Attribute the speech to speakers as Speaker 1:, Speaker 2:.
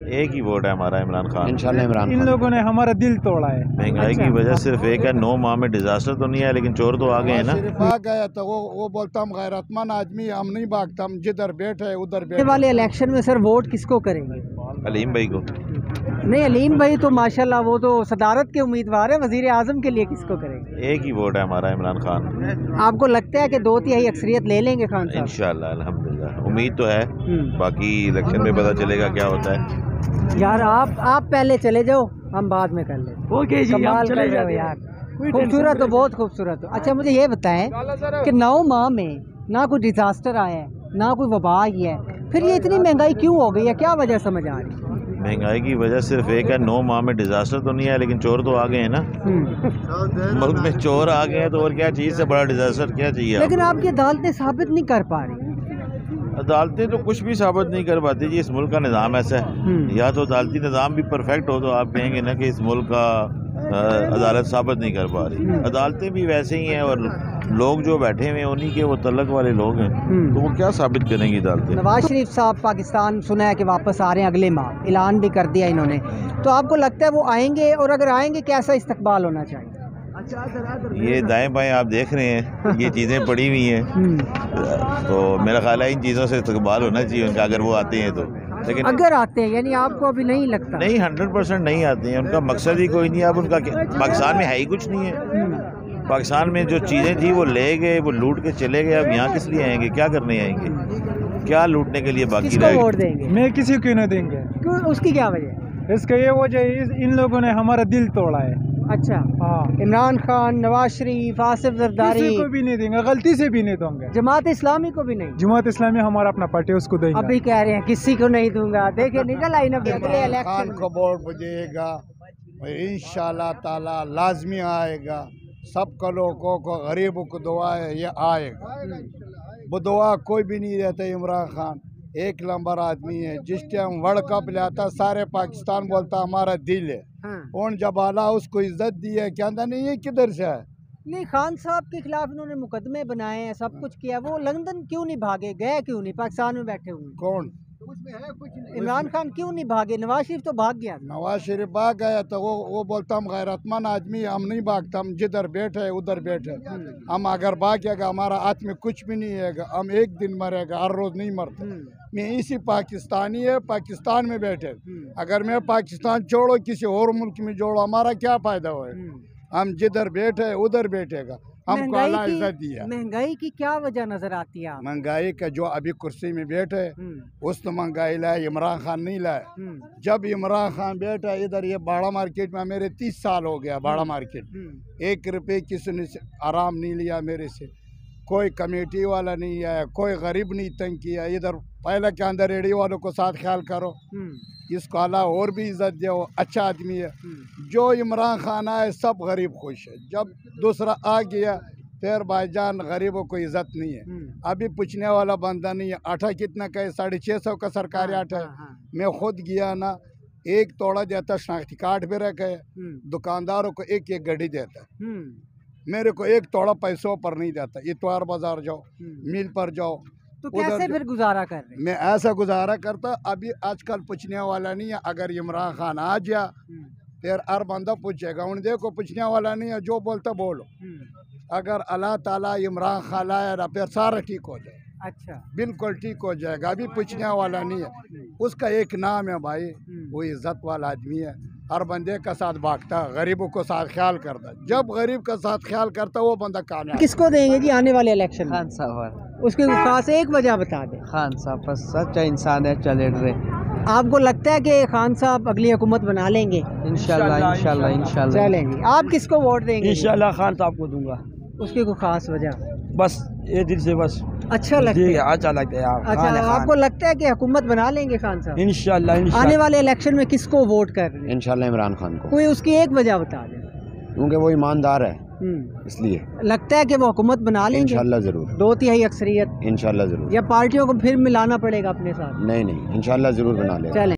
Speaker 1: एक ही वोट है हमारा इमरान खान।
Speaker 2: इंशाल्लाह इमरान
Speaker 3: इन लोगों ने हमारा दिल तोड़ा है।
Speaker 1: महँगाई की वजह सिर्फ़ एक है नौ माह में डिजास्टर तो नहीं है लेकिन चोर तो आ गए हैं ना।
Speaker 4: सिर्फ़ आ गया तो वो वो बोलता हम गैरतमंद आदमी हम नहीं भागता हम जिधर बैठे उधर बैठे
Speaker 5: वाले इलेक्शन में सर वोट किसको करेंगे?
Speaker 1: अलीम भाई को।
Speaker 5: नहीं अलीम भाई तो माशाल्लाह वो तो सदारत के उम्मीदवार है वज़ीर आज़म के लिए किसको करेंगे?
Speaker 1: एक ही वोट है हमारा इमरान खान।
Speaker 5: आपको लगता है कि दो तिहाई अक्सरियत ले लेंगे खान साहब?
Speaker 1: इंशाल्लाह अल्हम्दुलिल्लाह। उम्मीद तो है
Speaker 5: हम्म।
Speaker 1: बाकी इलेक्शन में पता चलेगा क्या होता है।
Speaker 5: यार आप आप पहले चले जाओ हम बाद में कर लेंगे
Speaker 3: ओके
Speaker 5: कमाल कर रहे हो यार। खूबसूरत हो। बहुत खूबसूरत हो। अच्छा मुझे ये बताएँ कि नौ माह में ना कोई डिजास्टर आया है ना कोई वबा आई है। फिर ये इतनी महँगाई क्यों हो गई है? क्या वजह समझ आ रही है?
Speaker 1: महँगाई की वजह सिर्फ़ एक है नौ माह में डिजास्टर तो नहीं है लेकिन चोर तो आ गए हैं ना।
Speaker 5: हम्म।
Speaker 1: मुल्क में चोर आ गए हैं तो और क्या चीज़ से बड़ा डिजास्टर क्या चाहिए
Speaker 5: लेकिन आपकी अदालतें साबित नहीं कर पा रही।
Speaker 1: अदालतें तो कुछ भी साबित नहीं कर पाती जी इस मुल्क का निज़ाम ऐसा है।
Speaker 5: हम्म।
Speaker 1: या तो अदालती निज़ाम भी परफेक्ट हो तो आप कहेंगे ना कि इस मुल्क का अदालत साबित नहीं कर पा रही।
Speaker 5: हम्म।
Speaker 1: अदालतें भी वैसे ही हैं और लोग जो बैठे हुए हैं उन्हीं के वो तलक वाले लोग हैं।
Speaker 5: हम्म।
Speaker 1: तो वो क्या साबित करेंगी अदालतें?
Speaker 5: नवाज़ शरीफ साहब पाकिस्तान सुना है कि वापस आ रहे हैं अगले माह। ऐलान भी कर दिया इन्होंने। तो आपको लगता है वो आएँगे और अगर आएँगे कैसा इस्तकबाल होना चाहिए?
Speaker 1: ये दाएँ बाएँ आप देख रहे हैं ये चीज़ें पड़ी हुई हैं। तो मेरा ख्याल है इन चीज़ों से इस्तकबाल होना चाहिए उनका अगर वो आते हैं तो। लेकिन
Speaker 5: अगर आते हैं यानी आपको अभी नहीं लगता।
Speaker 1: नहीं हंड्रेड परसेंट नहीं आते हैं उनका मकसद ही कोई नहीं है अब उनका पाकिस्तान में है ही कुछ नहीं है। पाकिस्तान में जो चीज़ें थी वो ले गए वो लूट के चले गए अब यहाँ किस लिए आएँगे क्या करने आएँगे? क्या लूटने के लिए बाकी
Speaker 5: किसको
Speaker 1: रह
Speaker 5: वोट देंगे?
Speaker 3: मैं किसी को नहीं देंगे?
Speaker 5: क्यों उसकी क्या वजह
Speaker 3: इसका ये वजह इन लोगों ने हमारा दिल तोड़ा है।
Speaker 5: अच्छा।
Speaker 3: हाँ।
Speaker 5: इमरान खान नवाज़ शरीफ आसिफ जरदारी।
Speaker 3: को भी नहीं देंगे गलती से भी नहीं दूँगा।
Speaker 5: जमात इस्लामी को भी नहीं।
Speaker 3: जमात इस्लामी हमारा अपना पार्टी है, उसको देंगे।
Speaker 5: अभी कह रहे हैं किसी को नहीं दूँगा। देखे निकल आई ना अगले
Speaker 4: इमरान
Speaker 5: इलेक्शन
Speaker 4: खान को वोट देगा इन ताला लाजमी आएगा। सबका लोगों को गरीबों को दुआ है ये आएगा। वो दुआ कोई भी नहीं रहता इमरान खान। एक नंबर आदमी है जिस टाइम वर्ल्ड कप लाता सारे पाकिस्तान बोलता हमारा दिल है।
Speaker 5: हाँ।
Speaker 4: जब आला उसको इज़्ज़त दी है क्या नहीं ये किधर से है
Speaker 5: नहीं खान साहब के खिलाफ इन्होंने मुकदमे बनाए हैं सब कुछ किया वो लंदन क्यों नहीं भागे गए क्यों नहीं पाकिस्तान में बैठे हुए
Speaker 4: कौन?
Speaker 5: इमरान खान क्यों नहीं भागे? नवाज़ शरीफ तो भाग गया।
Speaker 4: नवाज़ शरीफ भाग गया तो वो वो बोलता हम गैरतमंद आदमी हम नहीं भागता हम जिधर बैठे उधर बैठे हम अगर भागेगा हमारा हाथ में कुछ भी नहीं है हम एक दिन मरेगा हर रोज नहीं मरते। मैं इसी पाकिस्तानी है पाकिस्तान में बैठे। अगर मैं पाकिस्तान छोड़ो किसी और मुल्क में जोड़ो हमारा क्या फ़ायदा हो हम जिधर बैठे उधर बैठेगा। हमको
Speaker 5: महँगाई
Speaker 4: अल्लाह इज़्ज़त
Speaker 5: की
Speaker 4: दिया।
Speaker 5: महँगाई की क्या वजह नज़र आती है
Speaker 4: महँगाई का जो अभी कुर्सी में बैठे
Speaker 5: हम्म,
Speaker 4: उस तो महँगाई लाए इमरान खान नहीं लाए।
Speaker 5: हम्म,
Speaker 4: जब इमरान खान बैठा इधर ये बाड़ा मार्केट में मेरे तीस साल हो गया बाड़ा मार्केट।
Speaker 5: हम्म,
Speaker 4: एक रुपये किसी ने से- आराम नहीं लिया मेरे से। कोई कमेटी वाला नहीं आया कोई गरीब नहीं तंग किया। इधर पहले के अंदर रेडी वालों को साथ ख्याल करो।
Speaker 5: हम्म,
Speaker 4: इसको अल्लाह और भी इज़्ज़त दो अच्छा आदमी है।
Speaker 5: हम्म।
Speaker 4: जो इमरान खान आए सब गरीब खुश है। जब दूसरा आ गया फिर भाईजान गरीबों को इज़्ज़त नहीं है।
Speaker 5: हम्म।
Speaker 4: अभी पूछने वाला बंदा नहीं है आटा कितना का है? साढ़े छः सौ का सरकारी
Speaker 5: हाँ,
Speaker 4: आटा है।
Speaker 5: हाँ, हाँ,
Speaker 4: मैं खुद गया ना एक तोड़ा देता शनाख्ती कार्ड भी रखे
Speaker 5: हम्म,
Speaker 4: दुकानदारों को एक एक गड्डी देता। मेरे को एक तोड़ा पैसों पर नहीं देता इतवार बाज़ार जाओ
Speaker 5: हम्म।
Speaker 4: मिल पर जाओ
Speaker 5: तो कैसे फिर गुजारा कर रहे
Speaker 4: मैं ऐसा गुजारा करता अभी आजकल पूछने वाला नहीं है अगर इमरान खान आ गया
Speaker 5: हम्म,
Speaker 4: फिर हर बंदा पूछेगा उन देखो पूछने वाला नहीं है जो बोलता बोलो।
Speaker 5: हम्म,
Speaker 4: अगर अल्लाह ताला इमरान खान आया फिर सारा ठीक हो जाए।
Speaker 5: अच्छा।
Speaker 4: बिल्कुल ठीक हो जाएगा अभी पूछने वाला नहीं है। उसका एक नाम है भाई
Speaker 5: हम्म।
Speaker 4: वो इज़्ज़त वाला आदमी है। हर बंदे का साथ भागता गरीबों को साथ ख्याल करता जब गरीब का साथ ख्याल करता वो बंदा कामयाब
Speaker 5: किसको देंगे जी आने वाले इलेक्शन
Speaker 2: खान साहब
Speaker 5: उसके खास एक वजह बता दें।
Speaker 2: खान साहब बस सच्चा इंसान है चले रहे।
Speaker 5: आपको लगता है कि खान साहब अगली हुकूमत बना लेंगे?
Speaker 2: इंशाल्लाह इंशाल्लाह। इंशाल्लाह।
Speaker 5: चलेंगे। आप किसको वोट देंगे?
Speaker 6: इंशाल्लाह खान साहब को दूँगा।
Speaker 5: उसकी कोई खास वजह?
Speaker 6: बस ये दिल से बस।
Speaker 5: अच्छा लगता है।
Speaker 6: अच्छा लगता है यार।
Speaker 5: अच्छा
Speaker 6: खान है
Speaker 5: आपको लगता है कि हुकूमत बना लेंगे खान साहब?
Speaker 6: इंशाल्लाह
Speaker 5: आने वाले इलेक्शन में किसको वोट कर
Speaker 2: इंशाल्लाह इमरान खान को।
Speaker 5: कोई उसकी एक वजह बता दें।
Speaker 2: क्योंकि वो ईमानदार है
Speaker 5: हम्म,
Speaker 2: इसलिए।
Speaker 5: लगता है कि वो हुकूमत बना लेंगे?
Speaker 2: इंशाल्लाह ज़रूर।
Speaker 5: दो तिहाई अक्सरियत।
Speaker 2: इंशाल्लाह ज़रूर।
Speaker 5: या पार्टियों को फिर मिलाना पड़ेगा अपने साथ?
Speaker 2: नहीं नहीं इंशाल्लाह ज़रूर बना लेगा।
Speaker 5: चलें।